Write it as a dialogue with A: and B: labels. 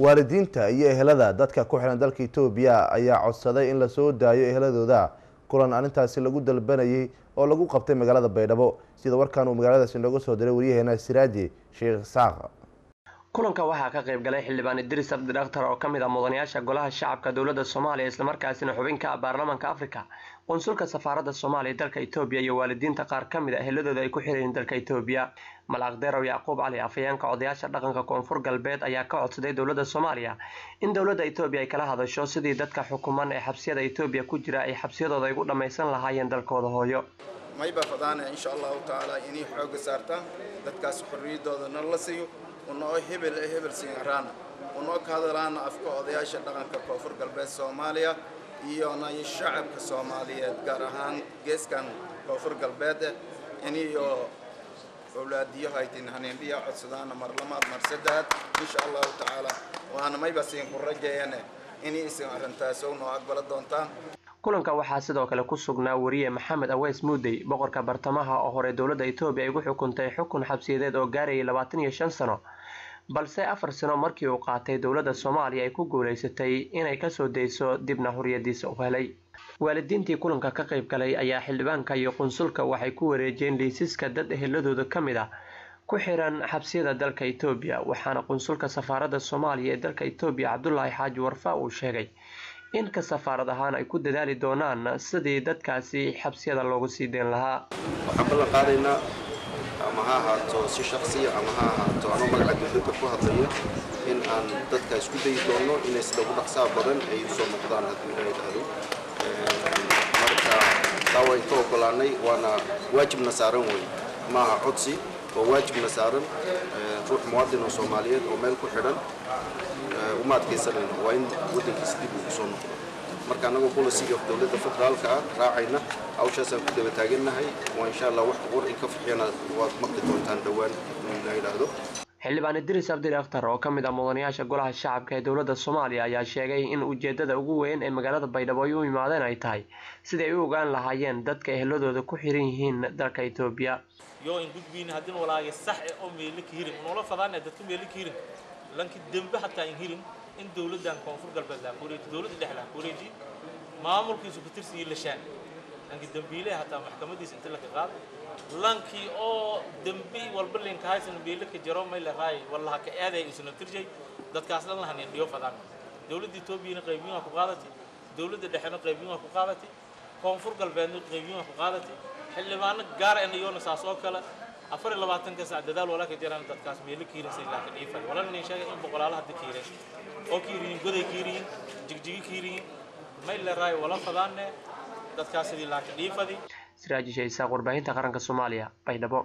A: waalidiinta iyo ehelada dadka ku xihan dalka etoobiya ayaa codsaday in la soo daayo eheladooda. Kulan arrintaasi lagu dalbanayay oo lagu qabtay magaalada baydhabo. Sida warkaan uu magaaladaasi nooga soo diray waryaheena siraaji sheekh isaaq
B: kulanka waxaa ka qayb galay xildhibaan idris abdi dhakhtar oo ka mid ah mudanayaasha golaha shacabka dowladda soomaaliya islamarkaasina xubin ka ah baarlamaanka afrika. Qunsulka safaaradda soomaaliya dalka etoobiya iyo waalidiinta qaar ka mid a eheladooda ay ku xirayeen dalka etoobiya malaqdeerow yacquub cali afhayeenka odayaasha dhaqanka koonfur galbeed ayaa ka codsaday dowladda soomaaliya in dowladda etoobiya ay kala hadasho sidii dadka xukuman ee xabsiyada etoobiya ku jira ay xabsiyadooda ay gu dhammaysan lahaayeen dalkooda hooyo.
C: Mayba fadaana insha allahu tacaala inay xooga saartaan dadkaas xorriyadoodana la siiyo unoo hebel ee hebel siinaraana unoo ka hadalaana afka odayaasha dhaqanka koonfur galbeed soomaaliya iyona shacabka soomaaliyeed gaar ahaan geeskan koonfur galbeed iniyo owlaadiyo haytin haniindhiya codsadaana mar lamaad mar saddex insha allahu tacaala waana mayba siin ku rajeeyane inay isin arrintaas noo aqbala doontaan
B: kulanka waxaa sidoo kale ku sugnaa wariye maxamed aweys muudey boqorka bartamaha oo hore dowladda etoobiya ay gu xukuntay xukun xabsiyadeed oo gaarayay labaatan iyo shan sano. Balse afar sano markii uu qaatay dowladda soomaaliya ay ku guulaysatay inay ka soo dayso dibna huriyadiisa u helay. Waalidiintii kulanka ka qayb galay ayaa xildhibaanka iyo qunsulka waxay ku wareejiyeen liisiska dad eheladooda ka mid ah ku xiran xabsiyada dalka etoobiya waxaana qunsulka safaaradda soomaaliya ee dalka etoobiya cabdulaahi xaaji warfa uu sheegay in ka safaarad ahaan ay ku dadaali doonaan sidii dadkaasi xabsiyada loogu sii deyn lahaa.
D: Waxaan ballan qaadaynaa ama ha ahaato si shaksiya ama ha ahaato anoo magaca dowladda ku hadlaya in aan dadka isku dayi doono inay sida ugu dhaqsaha badan ay u soo noqdaan haddii la yidhaahdo. Marka taa wayn ka ogolaanay waana waajibna saaran wey maaha codsi oo waajibna saaran ruux muwaadin oo soomaaliyeed oo meel ku xidhan uma adkaysanayno waa in waddankiisa dib ugu soo noqdo marka annagoo bolisiga dowladda federaalka ah raacayna hawshaasaan ku daba taagannahay waa insha allah wax war in ka fixiyana waad maqli doontaan dhowaan la yidhaahdo
B: xildhibaan idris abdi dhakhtar oo ka mid ah mudanayaasha golaha shacabka ee dowladda soomaaliya ayaa sheegay in ujeedada ugu weyn ee magaalada baydhabo ay u yimaadeen ay tahay sidai ay u ogaan lahaayeen dadka eheladooda ku xiran yihiin dalka etoobiya
E: in e dowladdan koonfur galbeed laa kureeji dowladda dhex laa kureeji maamulkiisu ku tirsiyi lashaan lanki dembiile hataa maxkamadiisa inta laka qaado lankii oo dembi walba linka haysan meelo ka jaro may la raay wallaha ka aaday isna tirjay dadkaas dhan lahan indhiyo fadaan dowladda etoobiyana qaybiin waa ku qaadatay dowladda dhexena qaybiin waa ku qaadatay koonfur galbeedna qaybiin waa ku qaadatay xildhibaano gaara en iyoona saas oo kale. Afar iyo labaatanka saac dadaal walaa ka jiraan dadkaas meelo kiirisay laakiin dhiifay wala nin sheegay in boqolaal hadda kiireen oo kiiriyin goday kiiriyin jigjigi kiiriyin may la raay wala fadaane dadkaas laakiin dhiifadi
B: siraaji shaysaaq warbaahinta qaranka soomaaliya baydhabo